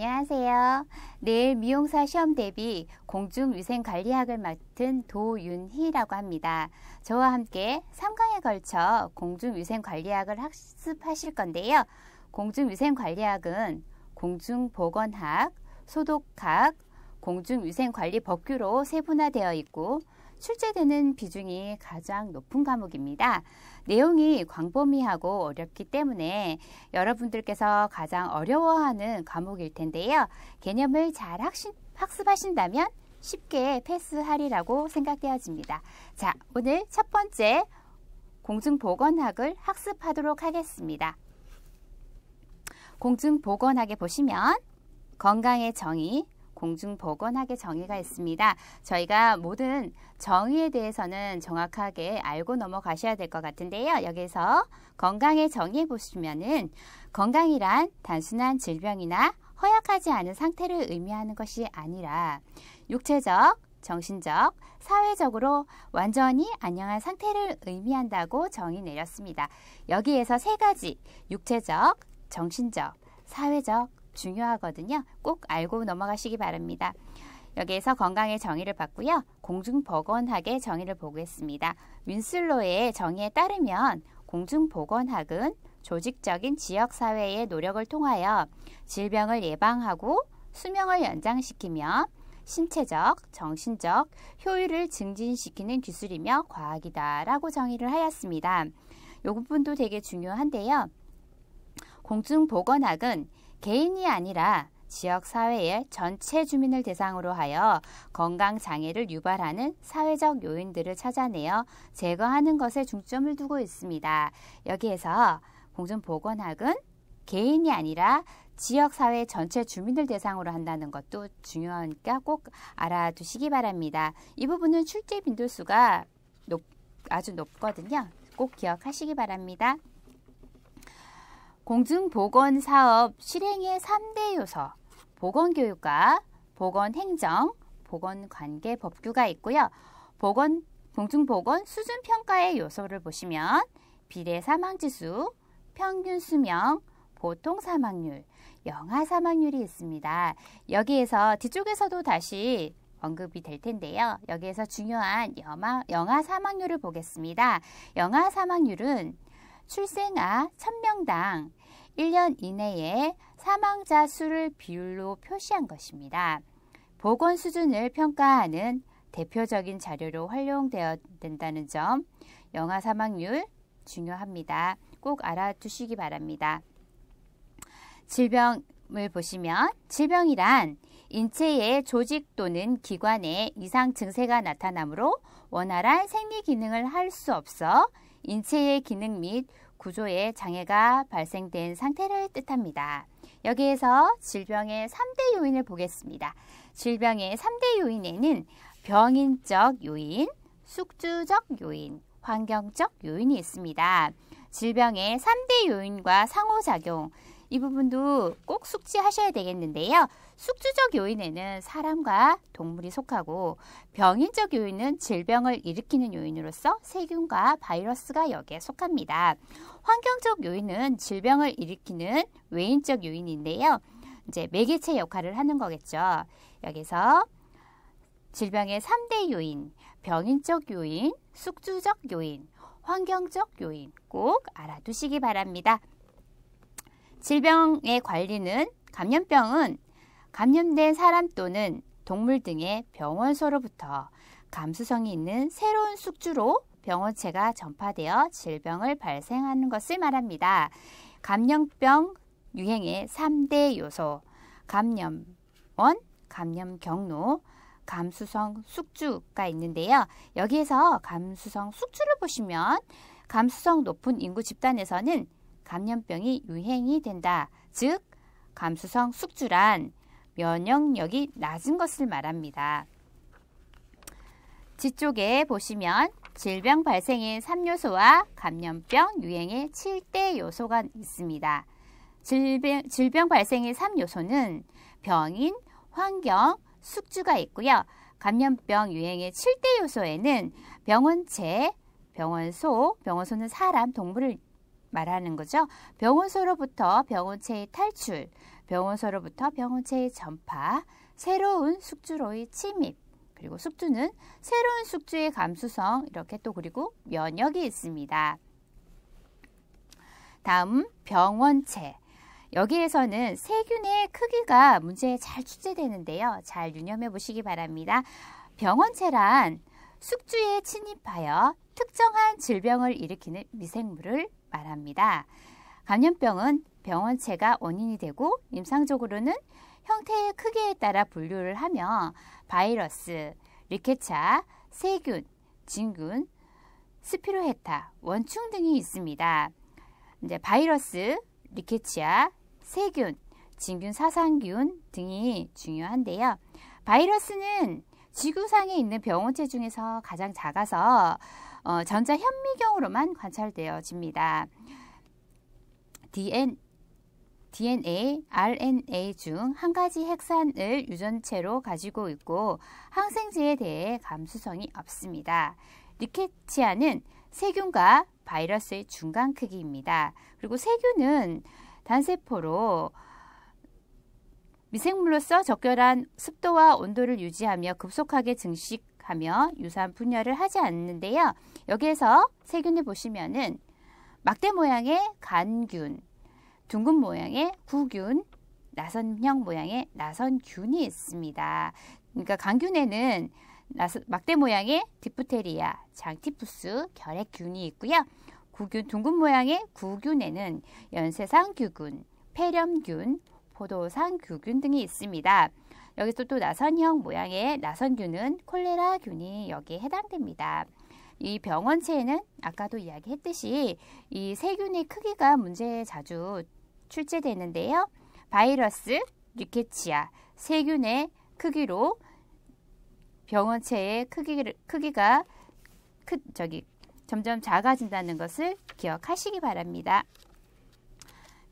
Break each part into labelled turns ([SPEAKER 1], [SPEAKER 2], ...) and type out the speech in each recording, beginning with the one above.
[SPEAKER 1] 안녕하세요. 내일 미용사 시험 대비 공중위생관리학을 맡은 도윤희라고 합니다. 저와 함께 3강에 걸쳐 공중위생관리학을 학습하실 건데요. 공중위생관리학은 공중보건학, 소독학, 공중위생관리 법규로 세분화되어 있고 출제되는 비중이 가장 높은 과목입니다. 내용이 광범위하고 어렵기 때문에 여러분들께서 가장 어려워하는 과목일 텐데요. 개념을 잘 학습, 학습하신다면 쉽게 패스하리라고 생각되어집니다. 자, 오늘 첫 번째 공중보건학을 학습하도록 하겠습니다. 공중보건학에 보시면 건강의 정의, 공중보건학의 정의가 있습니다. 저희가 모든 정의에 대해서는 정확하게 알고 넘어가셔야 될 것 같은데요. 여기서 건강의 정의 보시면은 건강이란 단순한 질병이나 허약하지 않은 상태를 의미하는 것이 아니라 육체적, 정신적, 사회적으로 완전히 안녕한 상태를 의미한다고 정의 내렸습니다. 여기에서 세 가지 육체적, 정신적, 사회적, 중요하거든요. 꼭 알고 넘어가시기 바랍니다. 여기에서 건강의 정의를 봤고요. 공중보건학의 정의를 보겠습니다. 윈슬로의 정의에 따르면 공중보건학은 조직적인 지역사회의 노력을 통하여 질병을 예방하고 수명을 연장시키며 신체적, 정신적 효율을 증진시키는 기술이며 과학이다라고 정의를 하였습니다. 이 부분도 되게 중요한데요. 공중보건학은 개인이 아니라 지역 사회의 전체 주민을 대상으로 하여 건강 장애를 유발하는 사회적 요인들을 찾아내어 제거하는 것에 중점을 두고 있습니다. 여기에서 공중보건학은 개인이 아니라 지역 사회 전체 주민을 대상으로 한다는 것도 중요하니까 꼭 알아두시기 바랍니다. 이 부분은 출제 빈도수가 높, 아주 높거든요. 꼭 기억하시기 바랍니다. 공중보건 사업 실행의 3대 요소, 보건교육과 보건행정, 보건관계 법규가 있고요. 보건, 공중보건 수준평가의 요소를 보시면 비례 사망지수, 평균 수명, 보통 사망률, 영아 사망률이 있습니다. 여기에서 뒤쪽에서도 다시 언급이 될 텐데요. 여기에서 중요한 영아, 영아 사망률을 보겠습니다. 영아 사망률은 출생아 1000명당 1년 이내에 사망자 수를 비율로 표시한 것입니다. 보건 수준을 평가하는 대표적인 자료로 활용되어 된다는 점, 영아 사망률 중요합니다. 꼭 알아두시기 바랍니다. 질병을 보시면 질병이란 인체의 조직 또는 기관에 이상 증세가 나타나므로 원활한 생리 기능을 할 수 없어 인체의 기능 및 구조에 장애가 발생된 상태를 뜻합니다. 여기에서 질병의 3대 요인을 보겠습니다. 질병의 3대 요인에는 병인적 요인, 숙주적 요인, 환경적 요인이 있습니다. 질병의 3대 요인과 상호작용, 이 부분도 꼭 숙지하셔야 되겠는데요. 숙주적 요인에는 사람과 동물이 속하고 병인적 요인은 질병을 일으키는 요인으로서 세균과 바이러스가 여기에 속합니다. 환경적 요인은 질병을 일으키는 외인적 요인인데요. 이제 매개체 역할을 하는 거겠죠. 여기서 질병의 3대 요인, 병인적 요인, 숙주적 요인, 환경적 요인 꼭 알아두시기 바랍니다. 질병의 관리는 감염병은 감염된 사람 또는 동물 등의 병원소로부터 감수성이 있는 새로운 숙주로 병원체가 전파되어 질병을 발생하는 것을 말합니다. 감염병 유행의 3대 요소 감염원, 감염 경로, 감수성 숙주가 있는데요. 여기에서 감수성 숙주를 보시면 감수성 높은 인구 집단에서는 감염병이 유행이 된다. 즉, 감수성 숙주란 면역력이 낮은 것을 말합니다. 뒤쪽에 보시면 질병 발생의 3요소와 감염병 유행의 7대 요소가 있습니다. 질병, 질병 발생의 3요소는 병인, 환경, 숙주가 있고요. 감염병 유행의 7대 요소에는 병원체, 병원소, 병원소는 사람, 동물을 말하는 거죠. 병원소로부터 병원체의 탈출, 병원소로부터 병원체의 전파, 새로운 숙주로의 침입, 그리고 숙주는 새로운 숙주의 감수성, 이렇게 또 그리고 면역이 있습니다. 다음 병원체. 여기에서는 세균의 크기가 문제에 잘 출제되는데요. 잘 유념해 보시기 바랍니다. 병원체란 숙주에 침입하여 특정한 질병을 일으키는 미생물을 말합니다. 감염병은 병원체가 원인이 되고 임상적으로는 형태의 크기에 따라 분류를 하며 바이러스, 리케차, 세균, 진균, 스피로헤타, 원충 등이 있습니다. 이제 바이러스, 리케치아, 세균, 진균, 사상균 등이 중요한데요. 바이러스는 지구상에 있는 병원체 중에서 가장 작아서 어, 전자 현미경으로만 관찰되어집니다. DN, DNA, RNA 중 한 가지 핵산을 유전체로 가지고 있고 항생제에 대해 감수성이 없습니다. 리케치아는 세균과 바이러스의 중간 크기입니다. 그리고 세균은 단세포로 미생물로서 적절한 습도와 온도를 유지하며 급속하게 증식 하며 유사한 분열을 하지 않는데요. 여기에서 세균을 보시면은 막대 모양의 간균, 둥근 모양의 구균, 나선형 모양의 나선균이 있습니다. 그러니까 간균에는 막대 모양의 디프테리아, 장티푸스, 결핵균이 있고요. 구균, 둥근 모양의 구균에는 연쇄상규균, 폐렴균, 포도상규균 등이 있습니다. 여기서 또 나선형 모양의 나선균은 콜레라균이 여기에 해당됩니다. 이 병원체에는 아까도 이야기했듯이 이 세균의 크기가 문제에 자주 출제되는데요. 바이러스, 리케치아, 세균의 크기로 병원체의 크기를, 크기가 크, 저기 점점 작아진다는 것을 기억하시기 바랍니다.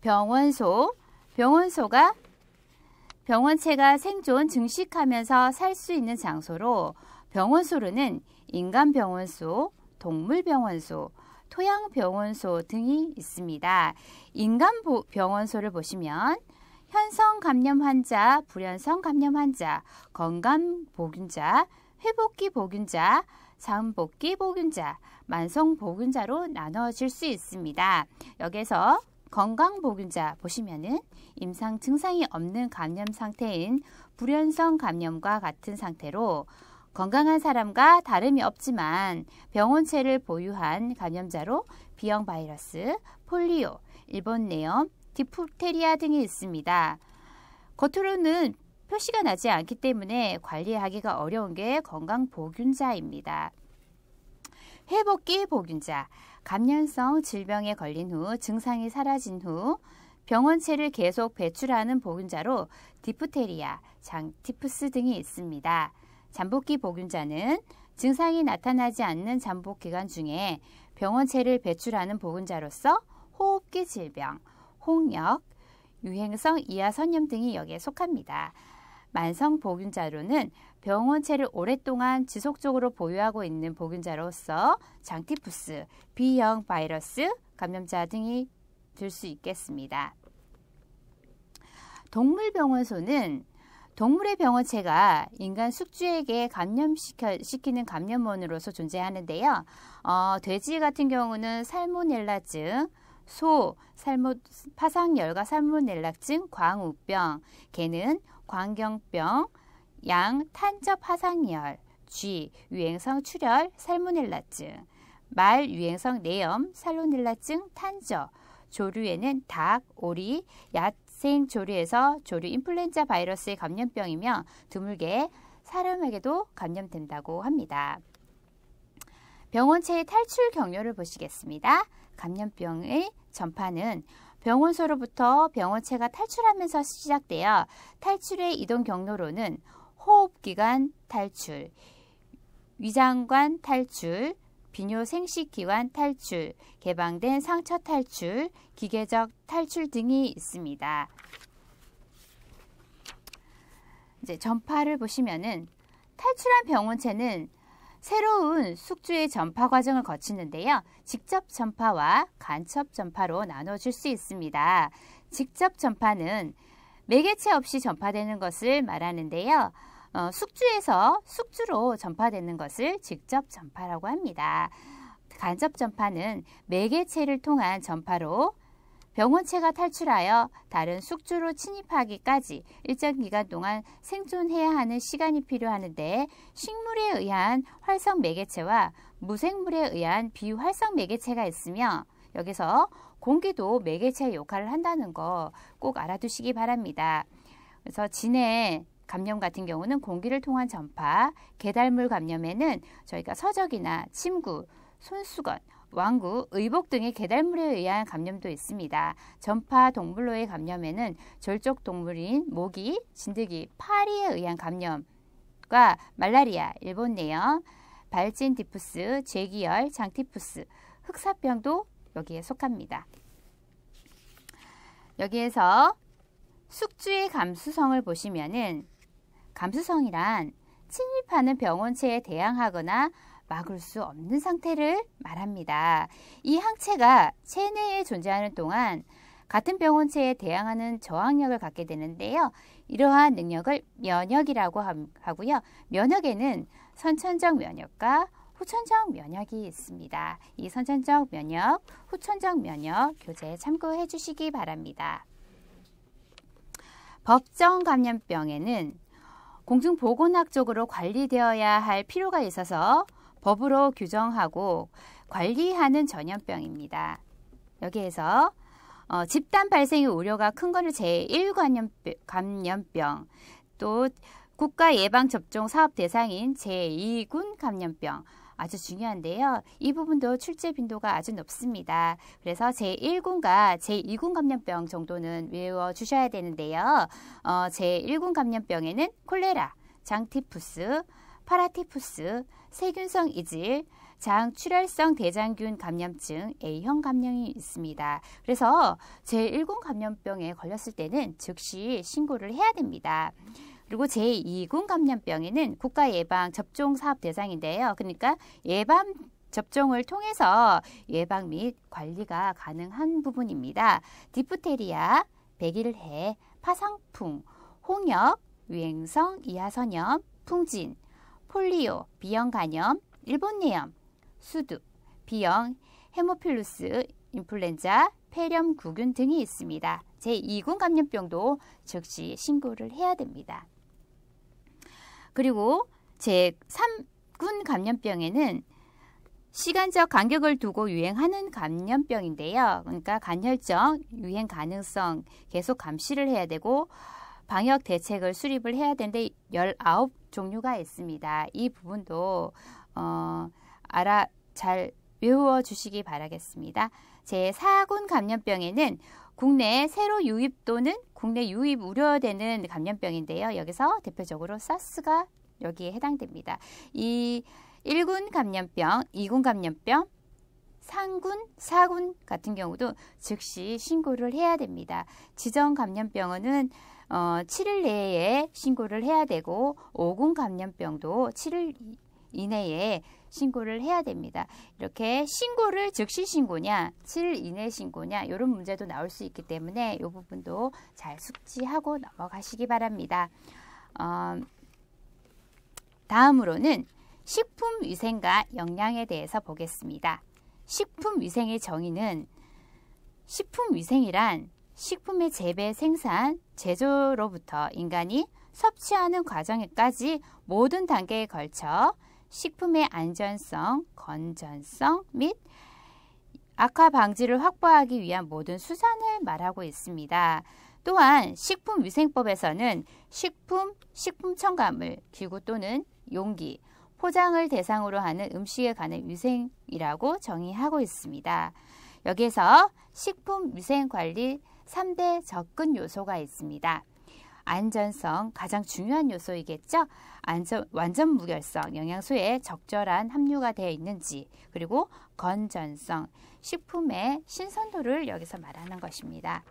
[SPEAKER 1] 병원소, 병원소가 병원체가 생존, 증식하면서 살 수 있는 장소로 병원소로는 인간 병원소, 동물 병원소, 토양 병원소 등이 있습니다. 인간 병원소를 보시면 현성 감염 환자, 불현성 감염 환자, 건강 보균자, 회복기 보균자, 잠복기 보균자, 만성 보균자로 나눠질 수 있습니다. 여기서 건강 보균자 보시면은 임상 증상이 없는 감염 상태인 불연성 감염과 같은 상태로 건강한 사람과 다름이 없지만 병원체를 보유한 감염자로 비형 바이러스, 폴리오, 일본 내염, 디프테리아 등이 있습니다. 겉으로는 표시가 나지 않기 때문에 관리하기가 어려운 게 건강 보균자입니다. 회복기 보균자, 감염성 질병에 걸린 후 증상이 사라진 후 병원체를 계속 배출하는 보균자로 디프테리아, 장티푸스 등이 있습니다. 잠복기 보균자는 증상이 나타나지 않는 잠복 기간 중에 병원체를 배출하는 보균자로서 호흡기 질병, 홍역, 유행성 이하선염 등이 여기에 속합니다. 만성 보균자로는 병원체를 오랫동안 지속적으로 보유하고 있는 보균자로서 장티푸스, B형 바이러스 감염자 등이 될 수 있겠습니다. 동물병원소는 동물의 병원체가 인간 숙주에게 감염시키는 감염원으로서 존재하는데요. 어, 돼지 같은 경우는 살모넬라증, 소, 살모, 파상열과 살모넬라증, 광우병, 개는 광경병, 양, 탄접 화상열, 쥐, 유행성 출혈, 살모넬라증, 말, 유행성 내염, 살모넬라증, 탄저, 조류에는 닭, 오리, 야생 조류에서 조류 인플루엔자 바이러스의 감염병이며 드물게 사람에게도 감염된다고 합니다. 병원체의 탈출 경로를 보시겠습니다. 감염병의 전파는 병원소로부터 병원체가 탈출하면서 시작되어 탈출의 이동 경로로는 호흡기관 탈출, 위장관 탈출, 비뇨생식기관 탈출, 개방된 상처 탈출, 기계적 탈출 등이 있습니다. 이제 전파를 보시면은 탈출한 병원체는 새로운 숙주의 전파 과정을 거치는데요. 직접 전파와 간첩 전파로 나눠줄 수 있습니다. 직접 전파는 매개체 없이 전파되는 것을 말하는데요. 어, 숙주에서 숙주로 전파되는 것을 직접 전파라고 합니다. 간접 전파는 매개체를 통한 전파로 병원체가 탈출하여 다른 숙주로 침입하기까지 일정 기간 동안 생존해야 하는 시간이 필요하는데 식물에 의한 활성 매개체와 무생물에 의한 비활성 매개체가 있으며 여기서 공기도 매개체 역할을 한다는 거 꼭 알아두시기 바랍니다. 그래서 진해 감염 같은 경우는 공기를 통한 전파, 개달물 감염에는 저희가 서적이나 침구, 손수건, 왕구, 의복 등의 개달물에 의한 감염도 있습니다. 전파 동물로의 감염에는 절적 동물인 모기, 진드기, 파리에 의한 감염과 말라리아, 일본 내염, 발진 디푸스, 제기열, 장티푸스, 흑사병도 여기에 속합니다. 여기에서 숙주의 감수성을 보시면은 감수성이란 침입하는 병원체에 대항하거나 막을 수 없는 상태를 말합니다. 이 항체가 체내에 존재하는 동안 같은 병원체에 대항하는 저항력을 갖게 되는데요. 이러한 능력을 면역이라고 하고요. 면역에는 선천적 면역과 후천적 면역이 있습니다. 이 선천적 면역, 후천적 면역 교재 참고해 주시기 바랍니다. 법정 감염병에는 공중보건학적으로 관리되어야 할 필요가 있어서 법으로 규정하고 관리하는 전염병입니다. 여기에서 어, 집단 발생의 우려가 큰 거는 제1감염병, 감염병, 또 국가 예방 접종 사업 대상인 제2군 감염병, 아주 중요한데요. 이 부분도 출제 빈도가 아주 높습니다. 그래서 제1군과 제2군 감염병 정도는 외워 주셔야 되는데요. 어, 제1군 감염병에는 콜레라, 장티푸스, 파라티푸스, 세균성 이질, 장 출혈성 대장균 감염증 A형 감염이 있습니다. 그래서 제1군 감염병에 걸렸을 때는 즉시 신고를 해야 됩니다. 그리고 제2군 감염병에는 국가 예방 접종 사업 대상인데요. 그러니까 예방 접종을 통해서 예방 및 관리가 가능한 부분입니다. 디프테리아, 백일해, 파상풍, 홍역, 유행성 이하선염, 풍진, 폴리오, 비형 간염, 일본내염, 수두, 비형, 헤모필루스, 인플루엔자, 폐렴구균 등이 있습니다. 제2군 감염병도 즉시 신고를 해야 됩니다. 그리고 제3군 감염병에는 시간적 간격을 두고 유행하는 감염병인데요. 그러니까 간혈적 유행 가능성 계속 감시를 해야 되고 방역 대책을 수립을 해야 되는데 19종류가 있습니다. 이 부분도 어, 알아 잘 외워 주시기 바라겠습니다. 제4군 감염병에는 국내 새로 유입 또는 국내 유입 우려되는 감염병인데요. 여기서 대표적으로 사스가 여기에 해당됩니다. 이 1군 감염병, 2군 감염병, 3군, 4군 같은 경우도 즉시 신고를 해야 됩니다. 지정 감염병은 어, 7일 내에 신고를 해야 되고 5군 감염병도 7일 이내에 신고를 해야 됩니다. 이렇게 신고를 즉시 신고냐, 7일 이내 신고냐 이런 문제도 나올 수 있기 때문에 이 부분도 잘 숙지하고 넘어가시기 바랍니다. 어, 다음으로는 식품위생과 영양에 대해서 보겠습니다. 식품위생의 정의는 식품위생이란 식품의 재배, 생산, 제조로부터 인간이 섭취하는 과정에까지 모든 단계에 걸쳐 식품의 안전성, 건전성 및 악화 방지를 확보하기 위한 모든 수단을 말하고 있습니다. 또한 식품위생법에서는 식품, 식품 첨가물, 기구 또는 용기, 포장을 대상으로 하는 음식에 관한 위생이라고 정의하고 있습니다. 여기에서 식품위생관리 3대 접근 요소가 있습니다. 안전성 가장 중요한 요소이겠죠. 안전, 완전 무결성, 영양소에 적절한 함유가 되어 있는지, 그리고 건전성, 식품의 신선도를 여기서 말하는 것입니다.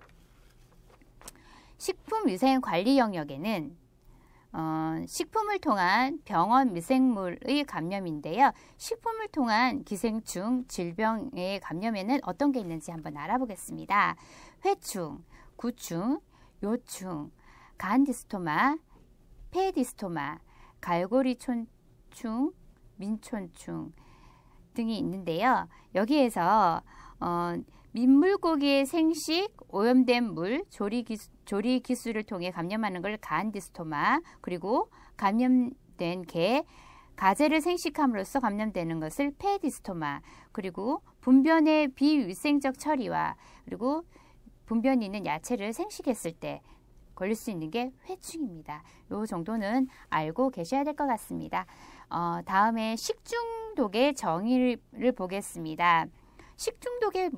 [SPEAKER 1] 식품 위생 관리 영역에는 어, 식품을 통한 병원 미생물의 감염인데요. 식품을 통한 기생충 질병의 감염에는 어떤 게 있는지 한번 알아보겠습니다. 회충, 구충, 요충, 간디스토마, 페디스토마, 갈고리촌충, 민촌충 등이 있는데요. 여기에서 어, 민물고기의 생식, 오염된 물, 조리, 기수, 조리 기술을 통해 감염하는 걸 간디스토마, 그리고 감염된 개, 가재를 생식함으로써 감염되는 것을 페디스토마, 그리고 분변의 비위생적 처리와 그리고 분변이 있는 야채를 생식했을 때 걸릴 수 있는 게 회충입니다. 이 정도는 알고 계셔야 될 것 같습니다. 어, 다음에 식중독의 정의를 보겠습니다. 식중독의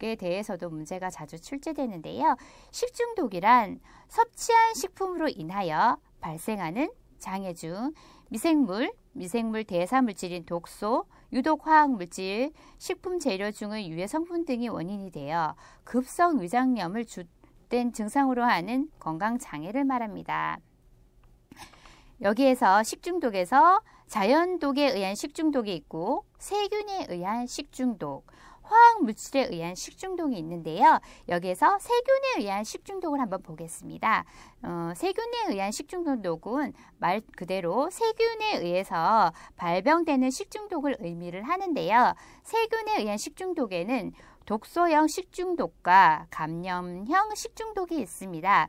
[SPEAKER 1] 에 대해서도 문제가 자주 출제되는데요. 식중독이란 섭취한 식품으로 인하여 발생하는 장애 중 미생물, 미생물 대사 물질인 독소, 유독 화학 물질, 식품 재료 중의 유해 성분 등이 원인이 되어 급성 위장염을 주된 증상으로 하는 건강 장애를 말합니다. 여기에서 식중독에서 자연독에 의한 식중독이 있고 세균에 의한 식중독, 화학 물질에 의한 식중독이 있는데요. 여기에서 세균에 의한 식중독을 한번 보겠습니다. 어, 세균에 의한 식중독은 말 그대로 세균에 의해서 발병되는 식중독을 의미를 하는데요. 세균에 의한 식중독에는 독소형 식중독과 감염형 식중독이 있습니다.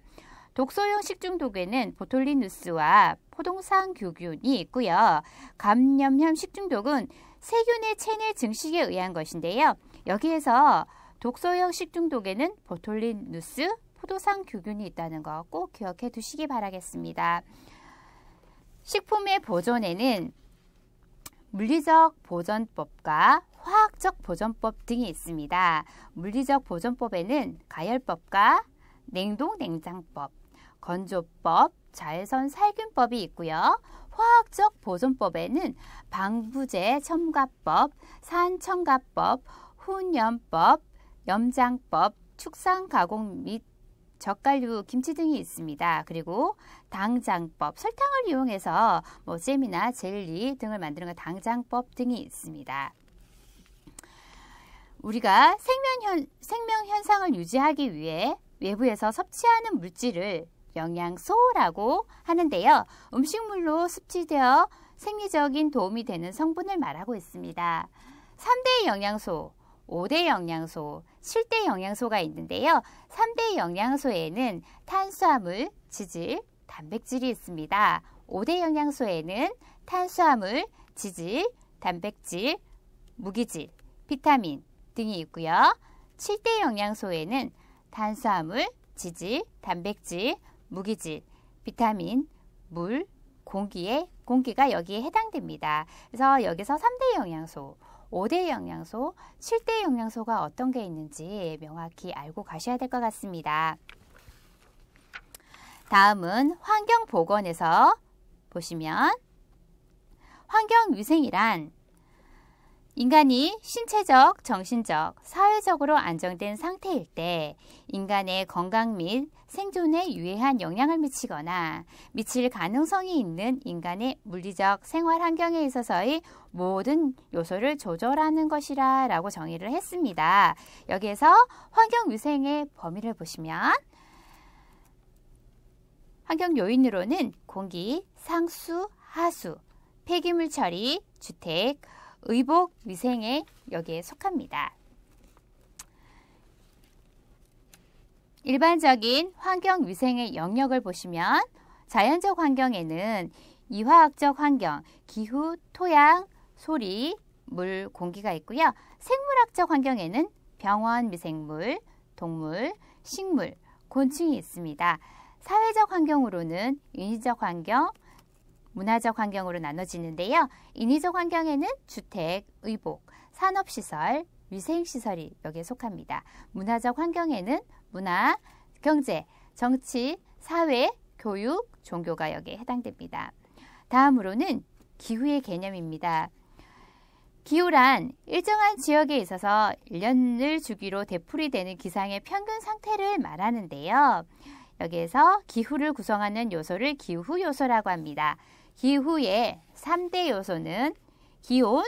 [SPEAKER 1] 독소형 식중독에는 보톨리누스와 포동산 규균이 있고요. 감염형 식중독은 세균의 체내 증식에 의한 것인데요. 여기에서 독소형 식중독에는 보톨린 누스, 포도상 규균이 있다는 거 꼭 기억해 두시기 바라겠습니다. 식품의 보존에는 물리적 보존법과 화학적 보존법 등이 있습니다. 물리적 보존법에는 가열법과 냉동 냉장법, 건조법, 자외선 살균법이 있고요. 화학적 보존법에는 방부제 첨가법, 산첨가법, 훈염법, 염장법, 축산 가공 및 젓갈류 김치 등이 있습니다. 그리고 당장법, 설탕을 이용해서 뭐 잼이나 젤리 등을 만드는 것 당장법 등이 있습니다. 우리가 생명, 생명 현상을 유지하기 위해 외부에서 섭취하는 물질을 영양소라고 하는데요. 음식물로 섭취되어 생리적인 도움이 되는 성분을 말하고 있습니다. 3대 영양소, 5대 영양소, 7대 영양소가 있는데요. 3대 영양소에는 탄수화물, 지질, 단백질이 있습니다. 5대 영양소에는 탄수화물, 지질, 단백질, 무기질, 비타민 등이 있고요. 7대 영양소에는 탄수화물, 지질, 단백질, 무기질, 비타민, 물, 공기에 공기가 여기에 해당됩니다. 그래서 여기서 3대 영양소, 5대 영양소, 7대 영양소가 어떤 게 있는지 명확히 알고 가셔야 될 것 같습니다. 다음은 환경보건에서 보시면 환경위생이란 인간이 신체적, 정신적, 사회적으로 안정된 상태일 때 인간의 건강 및 생존에 유해한 영향을 미치거나 미칠 가능성이 있는 인간의 물리적 생활 환경에 있어서의 모든 요소를 조절하는 것이라 라고 정의를 했습니다. 여기에서 환경위생의 범위를 보시면 환경 요인으로는 공기, 상수, 하수, 폐기물 처리, 주택, 의복 위생에 여기에 속합니다. 일반적인 환경 위생의 영역을 보시면 자연적 환경에는 이화학적 환경, 기후, 토양, 소리, 물, 공기가 있고요. 생물학적 환경에는 병원 미생물, 동물, 식물, 곤충이 있습니다. 사회적 환경으로는 인위적 환경, 문화적 환경으로 나눠지는데요. 인위적 환경에는 주택, 의복, 산업시설, 위생시설이 여기에 속합니다. 문화적 환경에는 문화, 경제, 정치, 사회, 교육, 종교가 여기에 해당됩니다. 다음으로는 기후의 개념입니다. 기후란 일정한 지역에 있어서 1년을 주기로 되풀이되는 기상의 평균 상태를 말하는데요. 여기에서 기후를 구성하는 요소를 기후 요소라고 합니다. 기후의 3대 요소는 기온,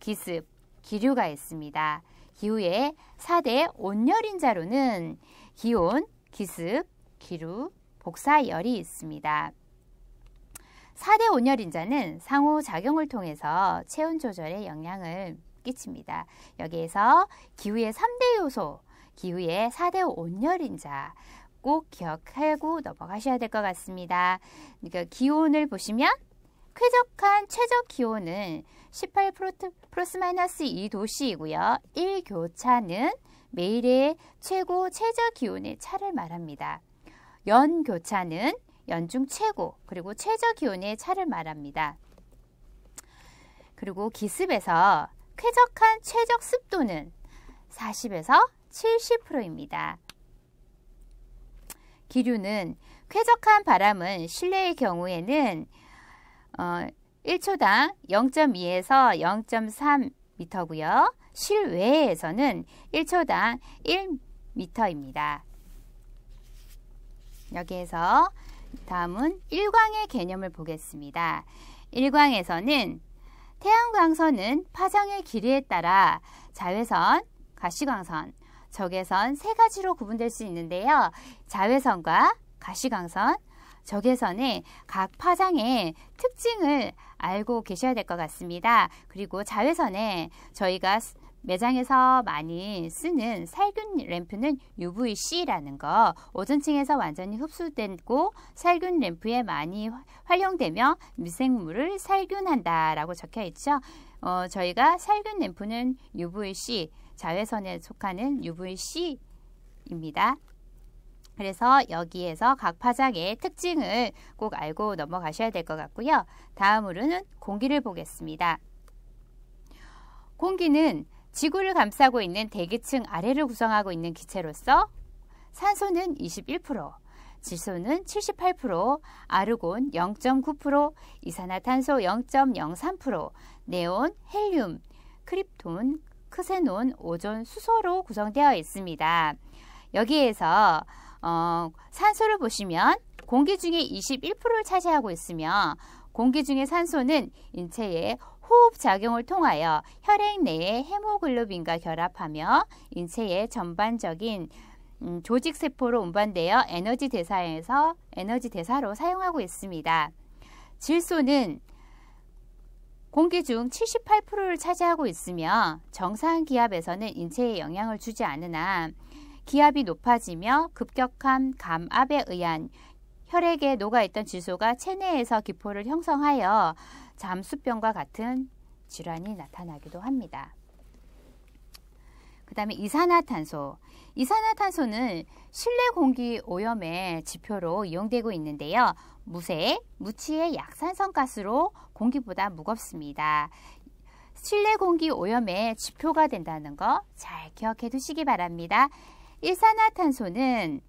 [SPEAKER 1] 기습, 기류가 있습니다. 기후의 4대 온열인자로는 기온, 기습, 기류, 복사열이 있습니다. 4대 온열인자는 상호작용을 통해서 체온 조절에 영향을 끼칩니다. 여기에서 기후의 3대 요소, 기후의 4대 온열인자 꼭 기억하고 넘어가셔야 될 것 같습니다. 그러니까 기온을 보시면 쾌적한 최적 기온은 18 플러스 마이너스 2도씨이고요. 1교차는 매일의 최고 최저 기온의 차를 말합니다. 연교차는 연중 최고 그리고 최저 기온의 차를 말합니다. 그리고 기습에서 쾌적한 최적 습도는 40에서 70%입니다. 기류는 쾌적한 바람은 실내의 경우에는 어, 1초당 0.2에서 0.3m고요. 실외에서는 1초당 1m입니다. 여기에서 다음은 일광의 개념을 보겠습니다. 일광에서는 태양광선은 파장의 길이에 따라 자외선, 가시광선, 적외선 세 가지로 구분될 수 있는데요. 자외선과 가시광선, 적외선의 각 파장의 특징을 알고 계셔야 될 것 같습니다. 그리고 자외선에 저희가 매장에서 많이 쓰는 살균 램프는 UVC라는 거 오존층에서 완전히 흡수되고 살균 램프에 많이 활용되며 미생물을 살균한다 라고 적혀 있죠. 어, 저희가 살균 램프는 UVC 자외선에 속하는 UVC입니다. 그래서 여기에서 각 파장의 특징을 꼭 알고 넘어가셔야 될 것 같고요. 다음으로는 공기를 보겠습니다. 공기는 지구를 감싸고 있는 대기층 아래를 구성하고 있는 기체로서 산소는 21%, 질소는 78%, 아르곤 0.9%, 이산화탄소 0.03%, 네온, 헬륨, 크립톤, 크세논, 오존, 수소로 구성되어 있습니다. 여기에서 어, 산소를 보시면 공기 중에 21%를 차지하고 있으며 공기 중에 산소는 인체의 호흡 작용을 통하여 혈액 내의 헤모글로빈과 결합하며 인체의 전반적인 음, 조직 세포로 운반되어 에너지 대사에서 에너지 대사로 사용하고 있습니다. 질소는 공기 중 78%를 차지하고 있으며 정상 기압에서는 인체에 영향을 주지 않으나 기압이 높아지며 급격한 감압에 의한 혈액에 녹아있던 질소가 체내에서 기포를 형성하여 잠수병과 같은 질환이 나타나기도 합니다. 그 다음에 이산화탄소. 이산화탄소는 실내 공기 오염의 지표로 이용되고 있는데요. 무색, 무치의 약산성 가스로 공기보다 무겁습니다. 실내 공기 오염의 지표가 된다는 거 잘 기억해 두시기 바랍니다. 일산화탄소는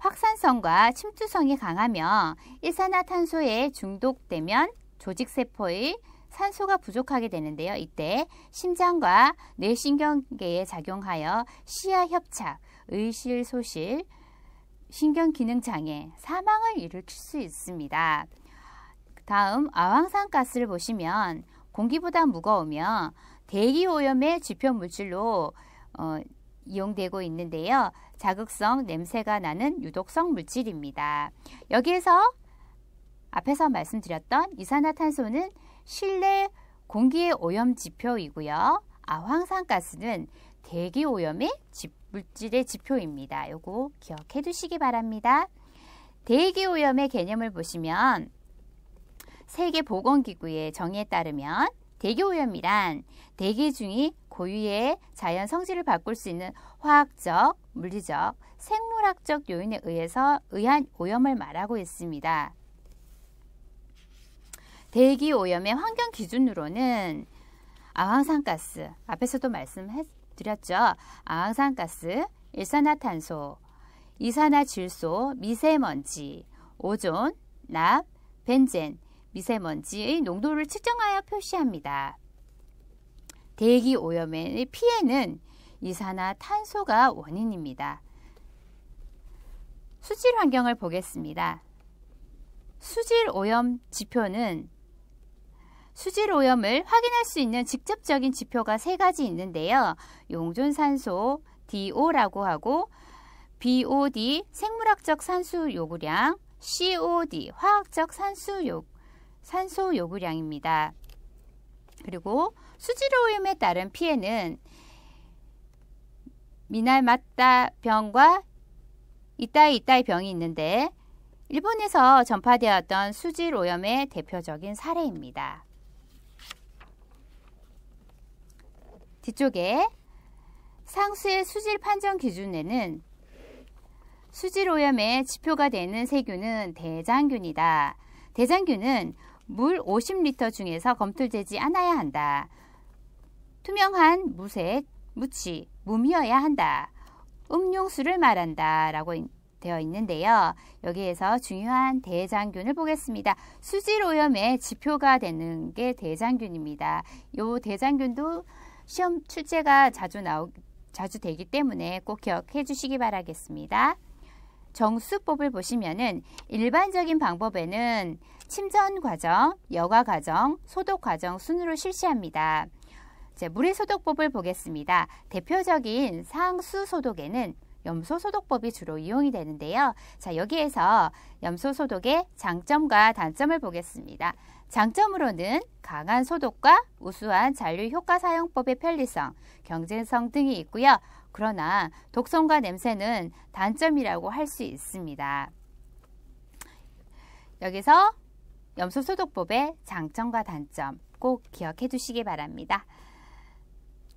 [SPEAKER 1] 확산성과 침투성이 강하며 일산화탄소에 중독되면 조직세포의 산소가 부족하게 되는데요. 이때 심장과 뇌신경계에 작용하여 시야 협착, 의실 소실, 신경 기능 장애, 사망을 일으킬 수 있습니다. 다음 아황산 가스를 보시면 공기보다 무거우며 대기 오염의 지표 물질로 어, 이용되고 있는데요. 자극성 냄새가 나는 유독성 물질입니다. 여기에서 앞에서 말씀드렸던 이산화탄소는 실내 공기의 오염 지표이고요. 아 황산가스는 대기 오염의 물질의 지표입니다. 요거 기억해 두시기 바랍니다. 대기 오염의 개념을 보시면 세계보건기구의 정의에 따르면 대기 오염이란 대기 중이 고유의 자연 성질을 바꿀 수 있는 화학적, 물리적, 생물학적 요인에 의해서 의한 오염을 말하고 있습니다. 대기 오염의 환경 기준으로는 아황산가스, 앞에서도 말씀드렸죠. 아황산가스, 일산화탄소, 이산화질소, 미세먼지, 오존, 납, 벤젠, 미세먼지의 농도를 측정하여 표시합니다. 대기 오염의 피해는 이산화탄소가 원인입니다. 수질 환경을 보겠습니다. 수질 오염 지표는 수질 오염을 확인할 수 있는 직접적인 지표가 세 가지 있는데요. 용존산소 DO라고 하고 BOD 생물학적 산수 요구량, COD 화학적 산수 요, 산소 요구량입니다. 그리고 수질 오염에 따른 피해는 미날 맞다 병과 이따이 이따이 병이 있는데 일본에서 전파되었던 수질 오염의 대표적인 사례입니다. 뒤쪽에 상수의 수질 판정 기준에는 수질 오염의 지표가 되는 세균은 대장균이다. 대장균은 물 50리터 중에서 검출되지 않아야 한다. 투명한 무색, 무치, 무미여야 한다. 음용수를 말한다. 라고 되어 있는데요. 여기에서 중요한 대장균을 보겠습니다. 수질 오염의 지표가 되는 게 대장균입니다. 이 대장균도 시험 출제가 자주 나오 자주 되기 때문에 꼭 기억해 주시기 바라겠습니다. 정수법을 보시면은 일반적인 방법에는 침전 과정, 여과 과정, 소독 과정 순으로 실시합니다. 자, 물의 소독법을 보겠습니다. 대표적인 상수 소독에는 염소 소독법이 주로 이용이 되는데요. 자, 여기에서 염소 소독의 장점과 단점을 보겠습니다. 장점으로는 강한 소독과 우수한 잔류 효과 사용법의 편리성, 경쟁성 등이 있고요. 그러나 독성과 냄새는 단점이라고 할 수 있습니다. 여기서 염소 소독법의 장점과 단점 꼭 기억해 두시기 바랍니다.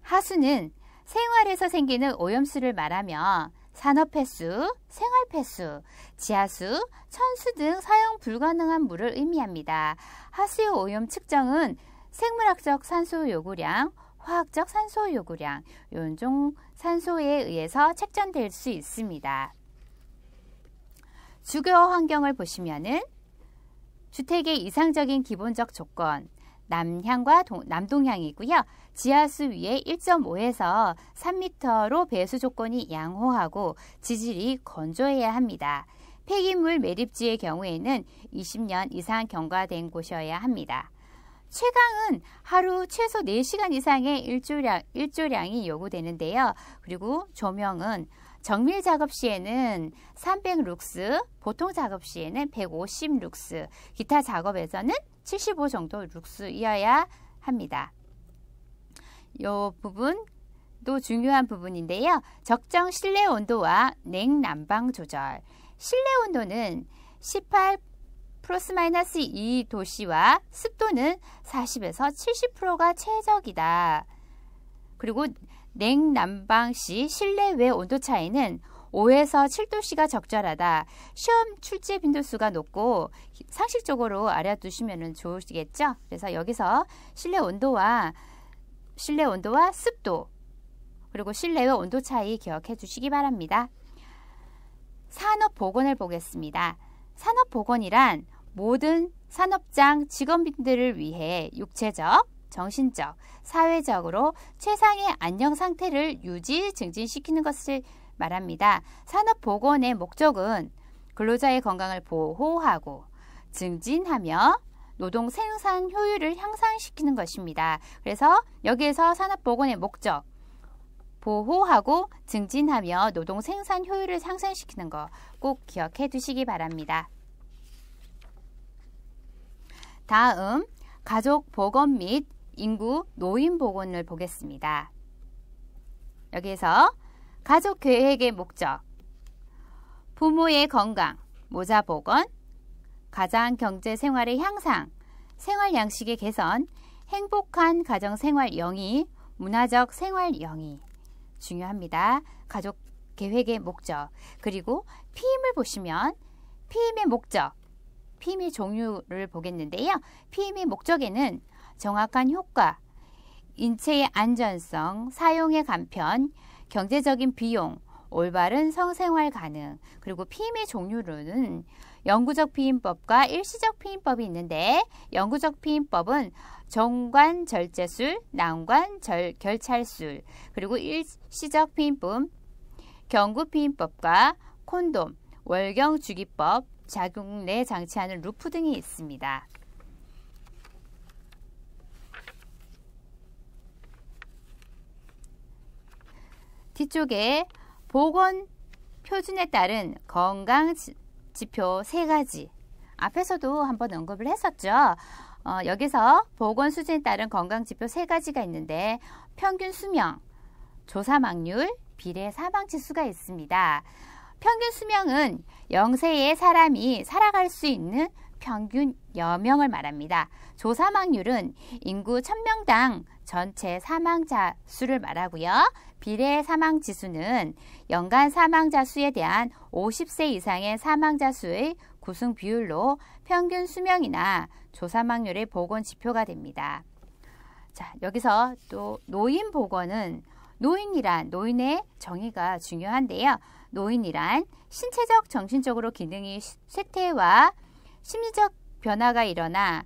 [SPEAKER 1] 하수는 생활에서 생기는 오염수를 말하며 산업폐수, 생활폐수, 지하수, 천수 등 사용 불가능한 물을 의미합니다. 하수의 오염 측정은 생물학적 산소 요구량, 화학적 산소 요구량, 연종 산소에 의해서 책정될 수 있습니다. 주거 환경을 보시면은 주택의 이상적인 기본적 조건, 남향과 동, 남동향이고요. 지하수 위에 1.5에서 3m로 배수 조건이 양호하고 지질이 건조해야 합니다. 폐기물 매립지의 경우에는 20년 이상 경과된 곳이어야 합니다. 최강은 하루 최소 4시간 이상의 일조량, 일조량이 요구되는데요. 그리고 조명은 정밀 작업 시에는 300 룩스, 보통 작업 시에는 150 룩스, 기타 작업에서는 75 정도 룩스이어야 합니다. 이 부분도 중요한 부분인데요. 적정 실내 온도와 냉난방 조절. 실내 온도는 18 플러스 마이너스 2도씨와 습도는 40에서 70%가 최적이다. 그리고 냉난방 시 실내외 온도 차이는 5에서 7도씨가 적절하다. 시험 출제 빈도수가 높고 상식적으로 알아두시면 좋으시겠죠? 그래서 여기서 실내 온도와 실내 온도와 습도 그리고 실내외 온도 차이 기억해 주시기 바랍니다. 산업 보건을 보겠습니다. 산업 보건이란 모든 산업장 직원들을 위해 육체적, 정신적, 사회적으로 최상의 안녕 상태를 유지, 증진시키는 것을 말합니다. 산업보건의 목적은 근로자의 건강을 보호하고 증진하며 노동 생산 효율을 향상시키는 것입니다. 그래서 여기에서 산업보건의 목적 보호하고 증진하며 노동 생산 효율을 향상시키는 거 꼭 기억해 두시기 바랍니다. 다음 가족 보건 및 인구 노인 보건을 보겠습니다. 여기에서 가족 계획의 목적, 부모의 건강, 모자 보건, 가장 경제 생활의 향상, 생활 양식의 개선, 행복한 가정 생활 영위, 문화적 생활 영위 중요합니다. 가족 계획의 목적 그리고 피임을 보시면 피임의 목적, 피임의 종류를 보겠는데요. 피임의 목적에는 정확한 효과, 인체의 안전성, 사용의 간편, 경제적인 비용, 올바른 성생활 가능, 그리고 피임의 종류로는 영구적 피임법과 일시적 피임법이 있는데 영구적 피임법은 정관 절제술, 난관 절, 결찰술, 그리고 일시적 피임법, 경구 피임법과 콘돔, 월경 주기법, 작용 내 장치하는 루프 등이 있습니다. 뒤쪽에 보건 표준에 따른 건강 지표 세 가지 앞에서도 한번 언급을 했었죠. 어, 여기서 보건 수준에 따른 건강 지표 세 가지가 있는데 평균 수명, 조사 망률, 비례 사망 지수가 있습니다. 평균 수명은 영세의 사람이 살아갈 수 있는 평균 여명을 말합니다. 조사망률은 인구 1000명당 전체 사망자 수를 말하고요. 비례 사망 지수는 연간 사망자 수에 대한 50세 이상의 사망자 수의 구승 비율로 평균 수명이나 조사망률의 보건 지표가 됩니다. 자, 여기서 또 노인 보건은 노인이란 노인의 정의가 중요한데요. 노인이란 신체적, 정신적으로 기능이 쇠퇴와 심리적 변화가 일어나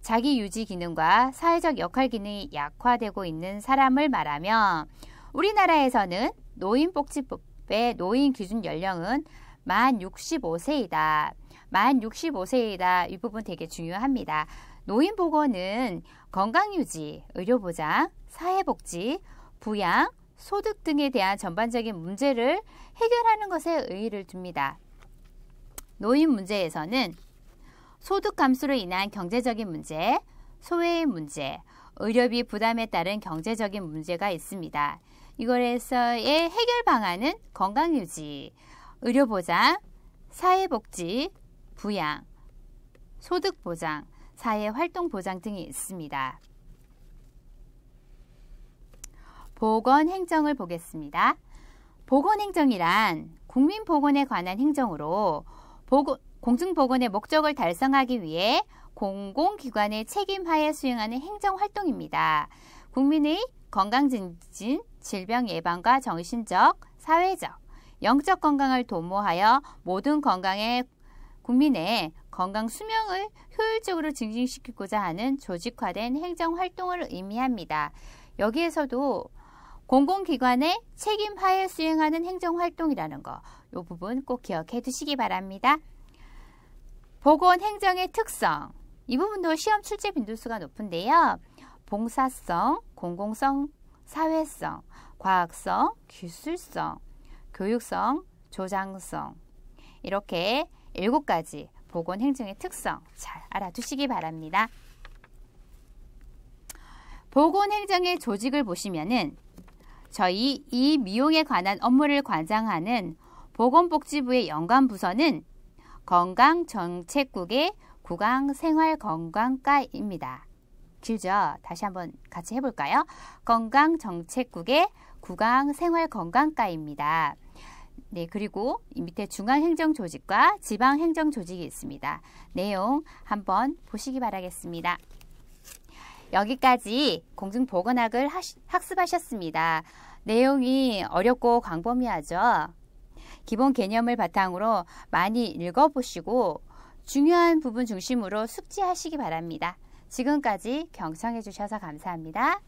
[SPEAKER 1] 자기 유지 기능과 사회적 역할 기능이 약화되고 있는 사람을 말하며 우리나라에서는 노인복지법의 노인 기준 연령은 만 65세이다. 만 65세이다. 이 부분 되게 중요합니다. 노인 보건은 건강 유지, 의료 보장, 사회 복지, 부양, 소득 등에 대한 전반적인 문제를 해결하는 것에 의의를 둡니다. 노인 문제에서는 소득 감소로 인한 경제적인 문제, 소외의 문제, 의료비 부담에 따른 경제적인 문제가 있습니다. 이거에서의 해결 방안은 건강 유지, 의료 보장, 사회 복지, 부양, 소득 보장, 사회 활동 보장 등이 있습니다. 보건 행정을 보겠습니다. 보건 행정이란 국민 보건에 관한 행정으로 보건, 공중보건의 목적을 달성하기 위해 공공기관의 책임하에 수행하는 행정활동입니다. 국민의 건강증진, 질병 예방과 정신적, 사회적, 영적 건강을 도모하여 모든 건강의 국민의 건강 수명을 효율적으로 증진시키고자 하는 조직화된 행정활동을 의미합니다. 여기에서도 공공기관의 책임하에 수행하는 행정활동이라는 거, 이 부분 꼭 기억해 두시기 바랍니다. 보건행정의 특성, 이 부분도 시험 출제 빈도수가 높은데요. 봉사성, 공공성, 사회성, 과학성, 기술성, 교육성, 조장성 이렇게 일곱 가지 보건행정의 특성 잘 알아두시기 바랍니다. 보건행정의 조직을 보시면은 저희 이 미용에 관한 업무를 관장하는 보건복지부의 연관 부서는 건강정책국의 구강생활건강과입니다. 길죠? 다시 한번 같이 해볼까요? 건강정책국의 구강생활건강과입니다. 네, 그리고 이 밑에 중앙행정조직과 지방행정조직이 있습니다. 내용 한번 보시기 바라겠습니다. 여기까지 공중보건학을 학습하셨습니다. 내용이 어렵고 광범위하죠? 기본 개념을 바탕으로 많이 읽어보시고 중요한 부분 중심으로 숙지하시기 바랍니다. 지금까지 경청해 주셔서 감사합니다.